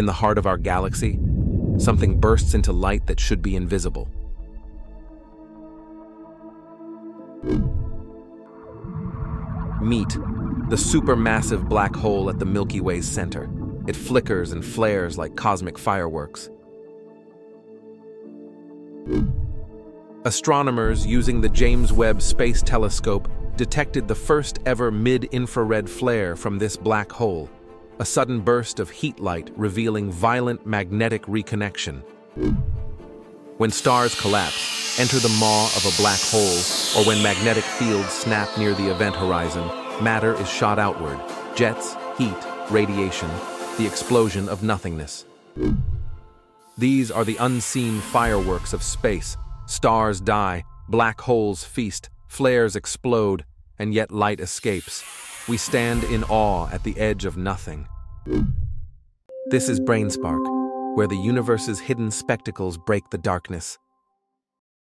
In the heart of our galaxy, something bursts into light that should be invisible. Meet the supermassive black hole at the Milky Way's center. It flickers and flares like cosmic fireworks. Astronomers using the James Webb Space Telescope detected the first ever mid-infrared flare from this black hole, a sudden burst of heat light revealing violent magnetic reconnection. When stars collapse, enter the maw of a black hole, or when magnetic fields snap near the event horizon, matter is shot outward. Jets, heat, radiation, the explosion of nothingness. These are the unseen fireworks of space. Stars die, black holes feast, flares explode, and yet light escapes. We stand in awe at the edge of nothing. This is Brainspark, where the universe's hidden spectacles break the darkness.